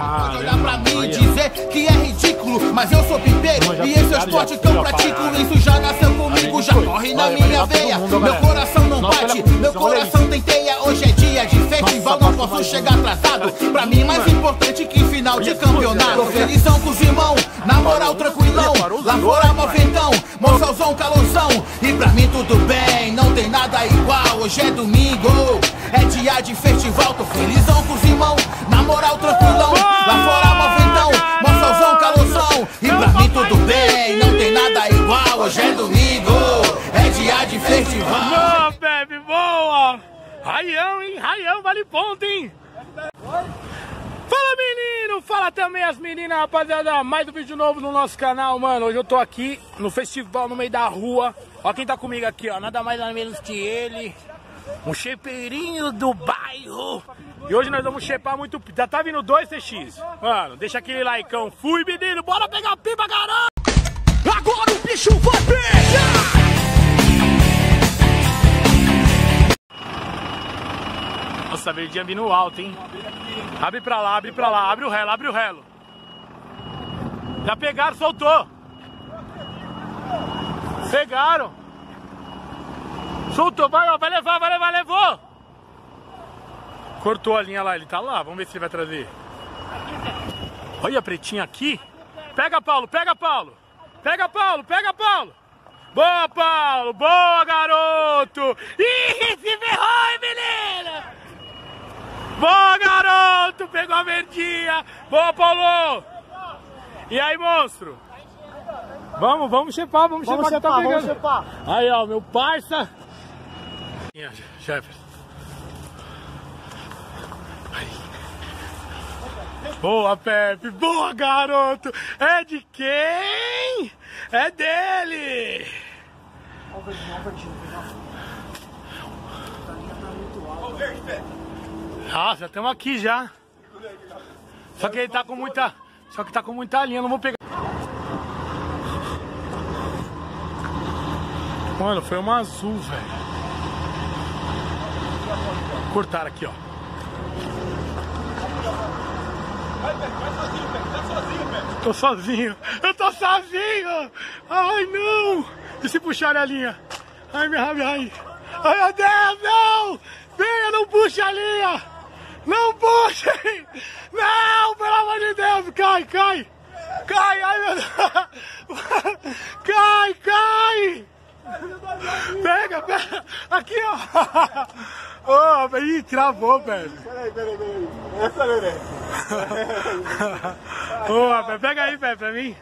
Pode olhar pra mim e dizer que é ridículo, mas eu sou pipeiro e esse é o esporte que eu pratico. Isso já nasceu comigo, já corre na minha veia. Meu coração não bate, meu coração tem teia. Hoje é dia de festival, não posso chegar atrasado. Pra mim, mais importante que final de campeonato. Felizão com os irmãos, na moral, tranquilão. Lá fora, moventão, moçalzão, calorzão. E pra mim, tudo bem, não tem nada igual. Hoje é domingo, é dia de festival. Tô felizão com os irmãos, na moral, tranquilão. Lá fora, moventão, moçalzão, calorzão. E pra mim, tudo bem, não tem nada igual. Hoje é domingo, é dia de festival. Boa, Pepe, boa! Raião, hein? Raião, vale ponto, hein? Fala, menino! Fala também as meninas, rapaziada. Mais um vídeo novo no nosso canal, mano. Hoje eu tô aqui no festival, no meio da rua. Ó quem tá comigo aqui, ó. Nada mais nada menos que ele. Um chepeirinho do bairro. E hoje nós vamos chepar muito... Já tá vindo dois TX. Mano, deixa aquele likeão. Fui, menino. Bora pegar pipa, garoto! Agora o bicho vai pegar! Nossa, a verdinha vindo alto, hein? Abre pra lá, abre pra lá, abre o relo, abre o relo. Já pegaram, soltou. Pegaram. Soltou, vai, ó, vai levar, vai levar, levou. Cortou a linha lá, ele tá lá, vamos ver se ele vai trazer. Olha a pretinha aqui. Pega, Paulo, pega, Paulo. Pega, Paulo, pega, Paulo. Boa, Paulo, boa, garoto. Ih, se ferrou, hein, menina. Boa, garoto! Pegou a verdinha! Boa, Paulo! E aí, monstro? Vamos, vamos chepar, vamos, Vamos chepar, tá vamos chepar. Aí, ó, meu parça. Boa, Pepe. Boa, garoto. É de quem? É dele. Olha o o verdinho. Ah, já estamos aqui já. Só que ele tá com muita. Só que tá com muita linha, não vou pegar. Mano, foi uma azul, velho. Cortaram aqui, ó. Tô sozinho, eu tô sozinho! Ai não! E se puxarem a linha? Ai, minha rabia, ai! Ai, meu Deus, não! Venha, não puxa a linha! Não puxem! Não, pelo amor de Deus! Cai, cai! Cai, ai meu Deus! Cai, cai! Pega, pega! Aqui, ó! Ô, oh, ih, travou, velho! Peraí, peraí, peraí. Essa merece. Ô, Pepe, pega aí, Pepe, pra mim.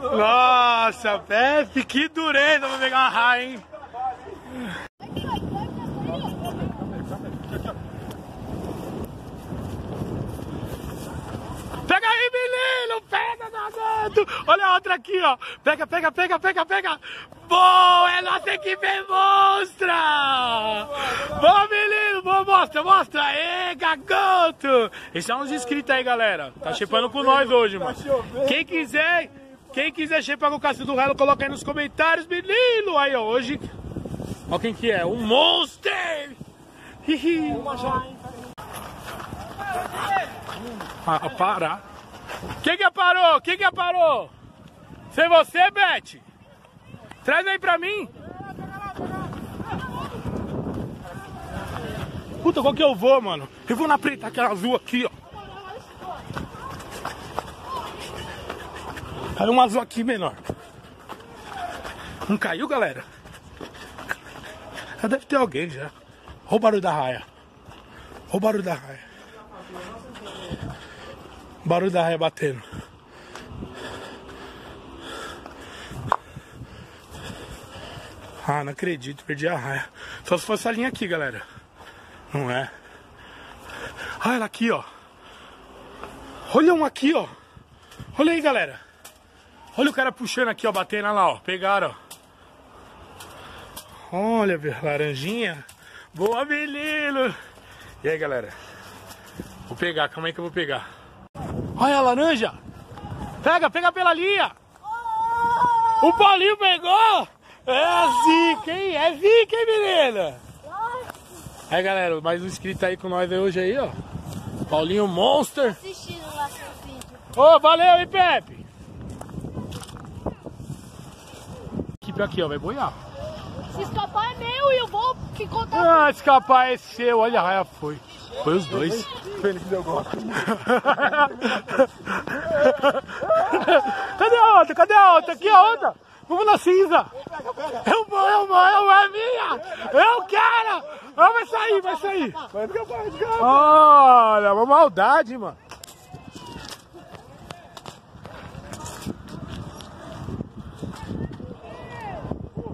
Nossa, Pepe, que dureza pra pegar uma raia, hein? Pega aí, menino! Pega, garoto! Olha a outra aqui, ó! Pega, pega, pega, pega, pega! Boa! É nossa equipe monstra! Boa, menino! Boa, mostra, mostra! Aê, garoto! Esse é uns inscritos aí, galera. Tá chipando com nós hoje, mano. Quem quiser, quem quiser chipar com o Cássio do Relo, coloca aí nos comentários, menino! Aí, ó, hoje... Ó quem que é, o Monster! Hihi. Ah, parar. Quem que parou? Quem que parou? Foi você, Beth? Traz aí pra mim. Puta, qual que eu vou, mano? Eu vou na preta, aquela azul aqui, ó. Aí uma azul aqui menor. Não caiu, galera? Já deve ter alguém já. Olha o barulho da raia. Olha o barulho da raia. Barulho da raia batendo. Ah, não acredito, perdi a raia. Só se fosse a linha aqui, galera. Não é? Olha ela aqui, ó. Olha um aqui, ó. Olha aí, galera. Olha o cara puxando aqui, ó, batendo lá, ó. Pegaram, ó. Olha, laranjinha. Boa, menino. E aí, galera? Vou pegar, calma aí que eu vou pegar. Olha a laranja! Pega, pega pela linha! O Paulinho pegou! É a zica, hein? É zica, hein, menina? Aí, galera, mais um inscrito aí com nós hoje aí, ó. Paulinho Monster. assistindo lá. Ô, oh, valeu, hein, Pepe? Equipe aqui, ó, vai boiar. Se escapar é meu e eu vou ficar... Ah, escapar é seu. Olha, a raia foi. Foi os dois. Feliz deu gol. Cadê a outra? Cadê a outra? Aqui a outra. Vamos na cinza. Eu vou, eu vou, eu vou, é minha. Eu quero. Vai sair, vai sair. Olha, uma maldade, mano.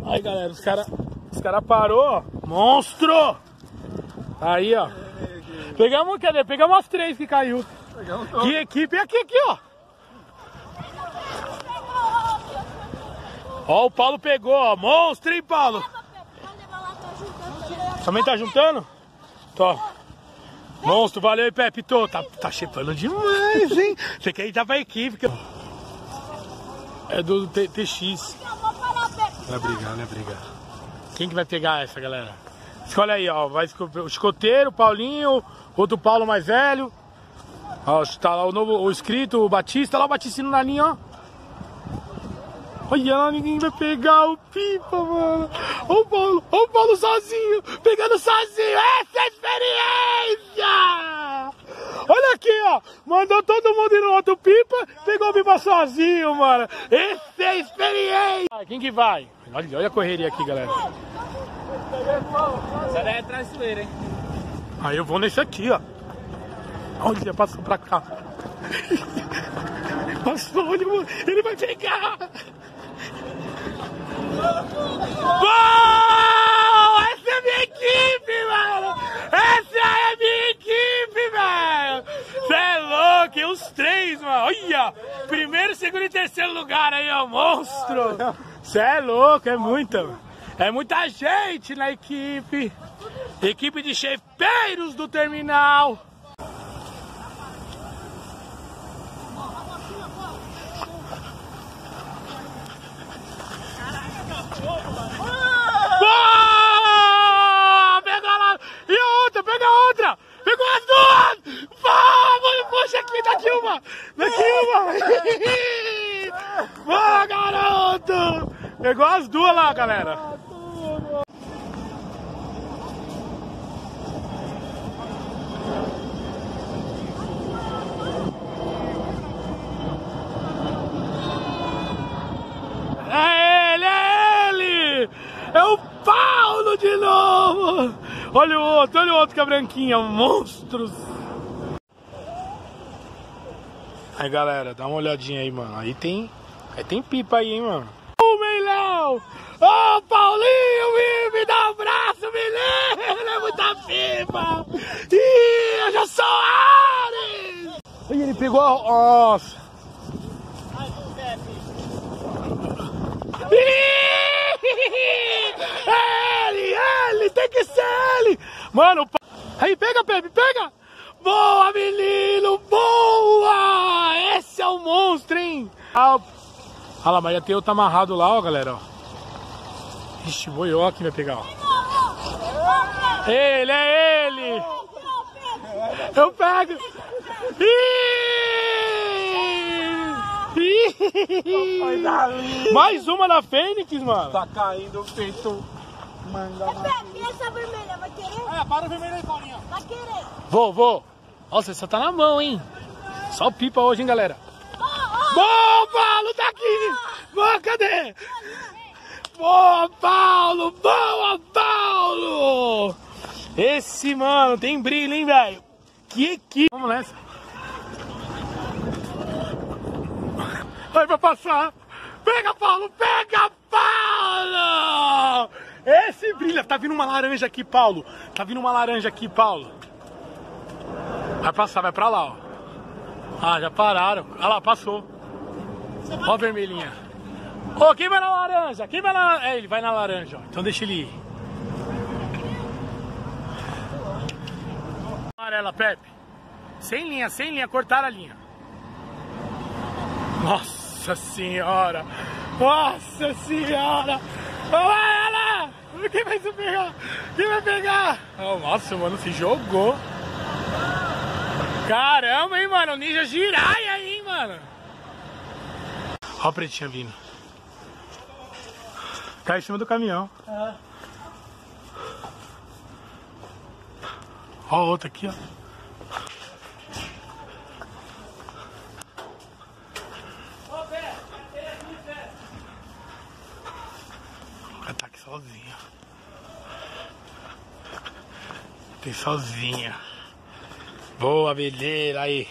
Aí, galera, os caras os cara parou. Monstro! Aí, ó. Pegamos, cadê? Pegamos as três que caiu. Que equipe? Aqui, aqui, ó. Ó, o Paulo pegou, ó. Monstro, hein, Paulo? Também tá juntando? Tô. Monstro, valeu aí, Pepe. Tô. Tá, tá chepando demais, hein? Você quer ir pra equipe. Que... É do T TX. Não é brigar, não é brigar. Quem que vai pegar essa, galera? Escolhe aí, ó. Vai o escoteiro, o Paulinho, outro Paulo mais velho. Ó, tá lá o novo, o inscrito, o Batista, lá o Batistino na linha, ó. Olha lá, ninguém vai pegar o pipa, mano. Ó o Paulo, ó o Paulo sozinho, pegando sozinho. Essa é experiência! Olha aqui, ó. Mandou todo mundo ir no outro pipa, pegou o pipa sozinho, mano. Essa é experiência! Quem que vai? Olha, olha a correria aqui, galera. Essa daí é traiçoeira, hein? Aí eu vou nesse aqui, ó. Olha, passou pra cá. Passou, ele vai pegar! Bom! Essa é a minha equipe, mano! Essa é a minha equipe, velho! Você é louco, e os três, mano! Olha! Primeiro, segundo e terceiro lugar aí, ó, monstro! Você é louco, é muita, é muita gente na equipe! Equipe de chefeiros do terminal! Boa! Pega lá! E a outra, pega a outra! Pegou as duas! Vamos! Puxa aqui, daqui uma! Daqui uma! Boa, garoto! Pegou as duas lá, galera! É ele, é ele! É o Paulo de novo! Olha o outro, olha o outro que é branquinha, monstros! Aí galera, dá uma olhadinha aí, mano. Aí tem. Aí tem pipa aí, hein, mano. O Meilão! Ô Paulinho, me dá um abraço, menino! É muita pipa! Ih, eu já sou Ares! Olha, ele pegou a. Nossa! Ele, ele, tem que ser ele! Mano, aí pega, Pepe, pega! Boa, menino, boa! Esse é o monstro, hein? Ah, olha lá, mas já tem outro amarrado lá, ó, galera, ó. Ixi, boiou aqui vai pegar, ó. Ele, é ele! Eu pego! Mais uma da Fênix, mano. Tá caindo feito manga. E essa vermelha, vai querer? É, para o vermelho aí, Paulinho. Vai querer. Vou, vou. Nossa, você tá na mão, hein? Só pipa hoje, hein, galera? Boa, Paulo, tá aqui! Boa, cadê? Boa, Paulo! Boa, Paulo! Esse, mano, tem brilho, hein, velho? Que equipe! Vamos nessa. Vai pra passar! Pega, Paulo! Pega, Paulo! Esse brilha! Tá vindo uma laranja aqui, Paulo! Tá vindo uma laranja aqui, Paulo! Vai passar, vai pra lá, ó. Ah, já pararam. Ah lá, passou. Ó a vermelhinha. Ô, oh, quem vai na laranja? Quem vai na... É, ele vai na laranja, ó. Então deixa ele ir. Amarela, Pepe. Sem linha, sem linha. Cortaram a linha. Nossa senhora! Nossa senhora! Olha lá! Quem vai se pegar? Quem vai pegar? Oh, nossa, mano, se jogou! Caramba, hein, mano? O Ninja Jiraiya, mano. Ó a pretinha vindo. Cai em cima do caminhão. Ó a outra aqui, ó. Ela tá aqui sozinha. Tem sozinha. Boa, beleza, aí.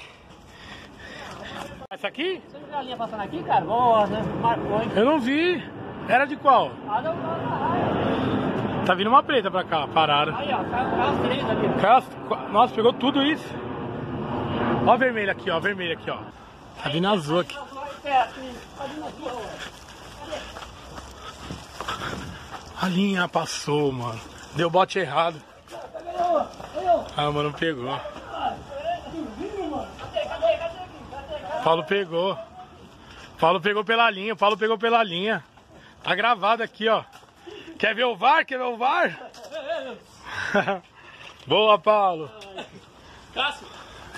Essa aqui? Você viu a galinha passando aqui, cara? Boa, né? Marcou, hein? Eu não vi. Era de qual? Ah, não, não, não. Tá vindo uma preta pra cá, pararam. Aí, ó, caiu caiu as três ali. Cara, Nossa, pegou tudo isso. Ó a vermelha aqui, ó, a vermelha aqui, ó. Tá vindo azul aqui. É, assim, tá vindo aqui, ó. A linha passou, mano. Deu bote errado. Ah, mano, pegou. Paulo pegou. Paulo pegou pela linha, Paulo pegou pela linha. Tá gravado aqui, ó. Quer ver o VAR? Quer ver o VAR? Boa, Paulo. Cássio,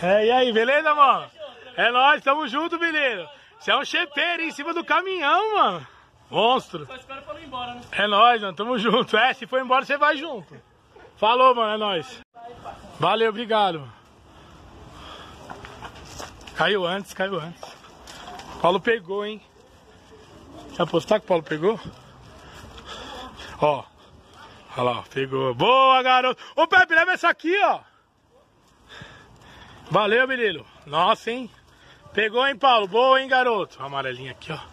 É, e aí, beleza, mano? É nóis, tamo junto, menino. Você é um chepeiro em cima do caminhão, mano. Monstro. só espera pra não ir embora, né? É nóis, mano, tamo junto. É, se for embora, você vai junto. Falou, mano, é nóis. Valeu, obrigado. Caiu antes, caiu antes. Paulo pegou, hein? Quer apostar que o Paulo pegou? Ó. Olha lá, pegou. Boa, garoto. Ô, Pepe, leva essa aqui, ó. Valeu, menino. Nossa, hein? Pegou, hein, Paulo? Boa, hein, garoto? Amarelinha aqui, ó.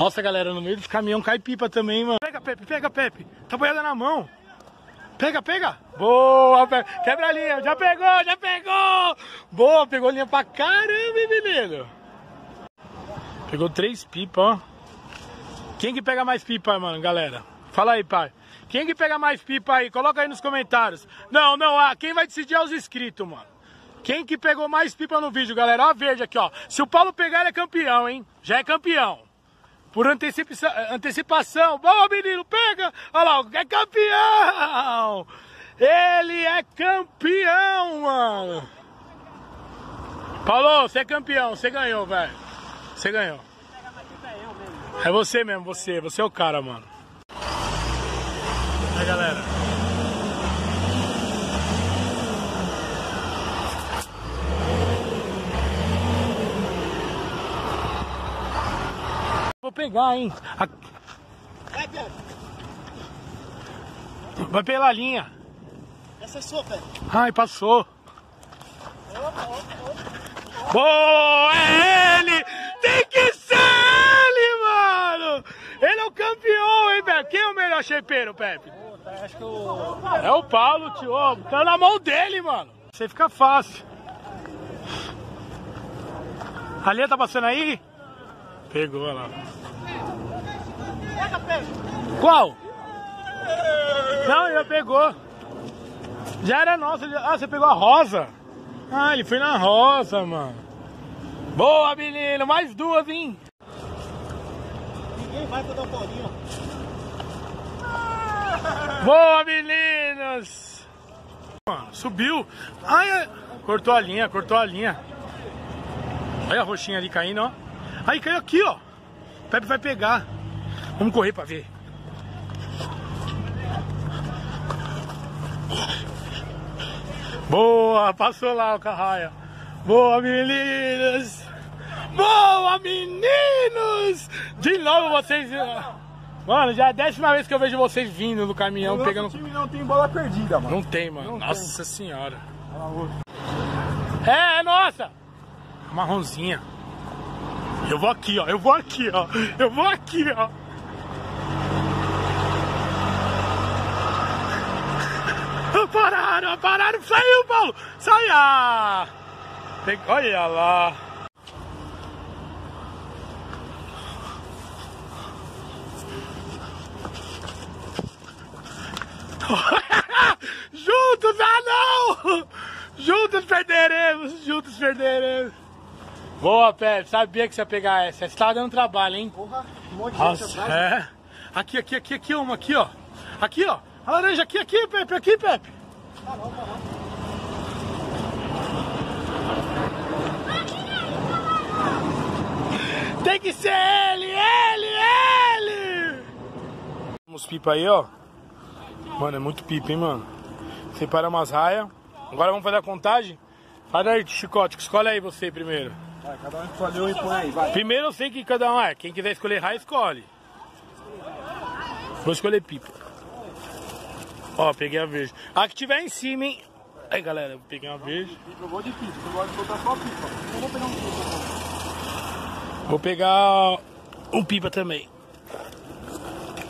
Nossa, galera, no meio dos caminhão cai pipa também, mano. Pega, Pepe, pega, Pepe. Tá boiada na mão. Pega, pega. Boa, Pepe. Quebra a linha. Já pegou, já pegou. Boa, pegou linha pra caramba, hein, menino. Pegou três pipas, ó. Quem que pega mais pipa, mano, galera? Fala aí, pai. Quem que pega mais pipa aí? Coloca aí nos comentários. Não, não, ah, quem vai decidir é os inscritos, mano. Quem que pegou mais pipa no vídeo, galera? Ó a verde aqui, ó. Se o Paulo pegar, ele é campeão, hein? Já é campeão. Por antecipação, antecipação. Menino, pega! Olha lá, é campeão! Ele é campeão, mano! Paulo, você é campeão, você ganhou, velho. Você ganhou. É você mesmo, você. Você é o cara, mano. Aí, galera. Vou pegar, hein? A- Vai, Pedro. Vai pela linha. Essa é sua, Pedro. Ai, passou. Boa, é ele! Tem que ser ele, mano! Ele é o campeão, hein, Pepe? Quem é o melhor chepeiro, Pepe? Acho que o. É o Paulo, tio. Ó, Tá na mão dele, mano. Você fica fácil. A linha tá passando aí? Pegou olha lá. Qual? Não, já pegou. Já era nossa. Ah, você pegou a rosa? Ah, ele foi na rosa, mano. Boa, menino. Mais duas, hein? Ninguém vai pra dar. Boa, meninos! Mano, Subiu. Ai, cortou a linha, cortou a linha. Olha a roxinha ali caindo, ó. Aí caiu aqui, ó. O Pepe vai pegar. Vamos correr pra ver. Boa, passou lá o carraia. Boa, meninos! Boa, meninos! De novo vocês. Mano, já é a décima vez que eu vejo vocês vindo no caminhão O pegando. time não tem bola perdida, mano. Não tem, mano. Não Nossa senhora. Lá, outro. É, é nossa! Marronzinha. Eu vou aqui, ó. Eu vou aqui, ó. Eu vou aqui, ó. Pararam, pararam. Saiu, Paulo. Saia. Pe- Olha lá. Juntos, ah não! Juntos perderemos, juntos perderemos. Boa, Pepe, sabia que você ia pegar essa. Você tava dando trabalho, hein? Porra, um monte de gente atrás. é. Aqui, aqui, aqui, aqui, uma, aqui, ó. Aqui, ó. A laranja aqui, aqui, Pepe, aqui, Pepe. Tem que ser ele, ele, ele! Vamos pipa aí, ó. Mano, é muito pipa, hein, mano. Separa umas raias. Agora vamos fazer a contagem? Faz aí, chicote, escolhe aí você primeiro. Vai, cada um escolheu e põe aí, vai. Primeiro eu sei que cada um é. Quem quiser escolher raia, escolhe. Vou escolher pipa. Ó, peguei a verde. A que tiver em cima, hein? Aí, galera, eu peguei uma verde. Eu vou de pipa, eu gosto de botar só pipa. Eu vou pegar um pipa. Vou pegar um pipa também.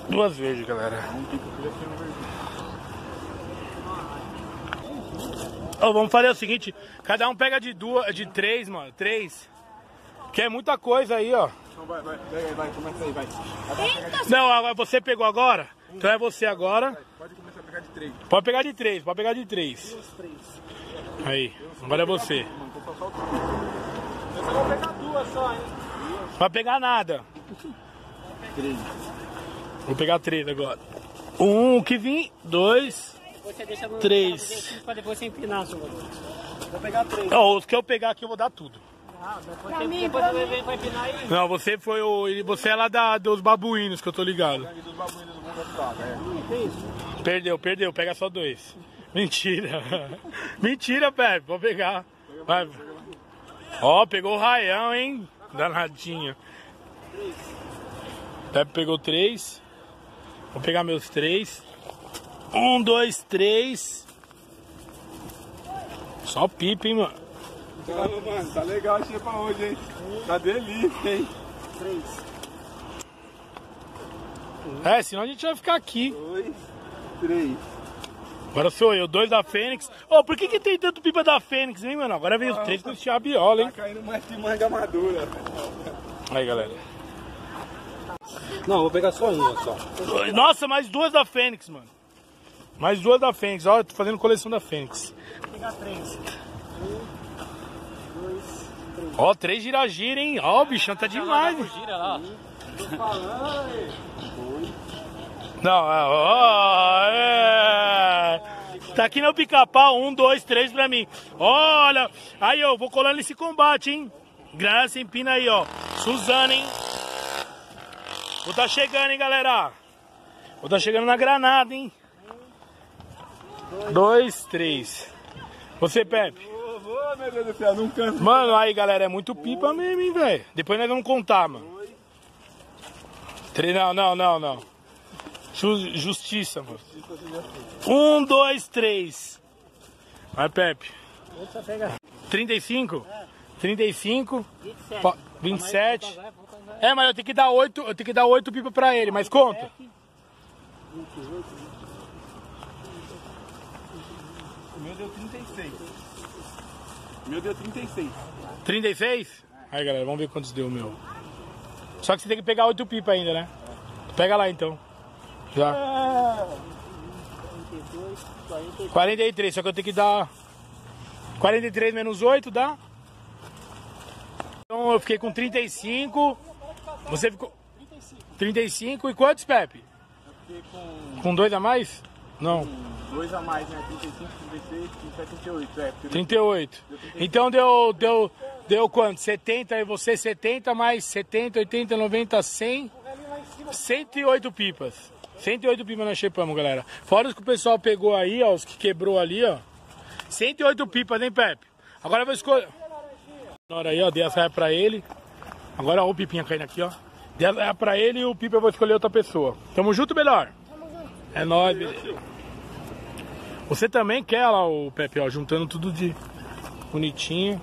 Duas verdes, galera. Um pipa, eu queria ter um verde. Ó, vamos fazer o seguinte, cada um pega de duas, de três, mano, três. Que é muita coisa aí, ó. Então vai, vai, pega aí, vai, começa aí, vai. De Não, agora você pegou agora? Então é você agora. Pode começar a pegar de três. Pode pegar de três, pode pegar de três. Aí, agora é você. Eu só vou pegar duas só, hein? Vai pegar nada. Três. Vou pegar três agora. Um que vim, dois. Você deixa no Três. Pra depois você empinar, senhor. Vou pegar três. Ó, os que eu pegar aqui eu vou dar tudo. Ah, depois, você, depois você vem pra empinar aí. Não, você foi o. Você é lá da, dos babuínos que eu tô ligado. Dos babuínos do mundo é. Perdeu, perdeu, pega só dois. Mentira. Mentira, Pepe, vou pegar. Vai. Ó, pegou o raião, hein? Danadinho. Pepe pegou três. Vou pegar meus três. Um, dois, três. Só pipa, hein, mano. Tá, mano, tá legal a xepa hoje, hein? Tá delícia, hein? É, senão a gente vai ficar aqui. Dois, três. Agora sou eu, dois da Fênix. Ô, por que que tem tanto pipa da Fênix, hein, mano? Agora vem os três com o Biola, hein? Tá caindo mais de manga madura. Aí, galera. Não, vou pegar só uma só. Nossa, mais duas da Fênix, mano. Mais duas da Fênix. Ó, eu tô fazendo coleção da Fênix. Vou pegar três. Ó, três gira-gira, hein? Ó, o bichão tá demais. hein? Gira lá. Não, é, ó, é. Tá aqui no pica-pau. Um, dois, três pra mim. Olha. Aí, ó, vou colando esse combate, hein? Graça, empina aí, ó. Suzana, hein? Vou tá chegando, hein, galera? Vou tá chegando na granada, hein? Dois, três. Você, Pepe. Ô, ô, meu Deus do céu, não canso. Mano, aí, galera, é muito pipa mesmo, hein, velho? Depois nós vamos contar, mano. Três, não, não, não, não. Ju- justiça, mano. Um, dois, três. Vai, Pepe. Você pega 35? 35, 27. pa- 27. É, mas eu tenho que dar oito, eu tenho que dar oito pipa pra ele, mas conta. O meu deu 36. O meu deu 36. 36? Aí, galera, vamos ver quantos deu o meu. Só que você tem que pegar oito pipa ainda, né? Pega lá, então. Já. 43, só que eu tenho que dar 43 menos 8 dá? Então eu fiquei com 35. Você ficou 35 e quantos, Pepe? Fiquei com Com dois a mais? Não, dois a mais, né? 35, 36, 37, 38. É, porque 38. Então deu deu deu quanto? 70 e você 70 mais 70, 80, 90, 100. 108 pipas. 108 pipas nós chepamos, galera. Fora os que o pessoal pegou aí, ó, os que quebrou ali, ó. 108 pipas, hein, Pepe? Agora eu vou escolher. Na hora aí, ó, dei a saia pra ele. Agora ó, o pipinha caindo aqui, ó. Dei a saia pra ele e o pipa eu vou escolher outra pessoa. Tamo junto, melhor? É nóis, beleza. Você também quer lá o Pepe, ó, juntando tudo de bonitinho.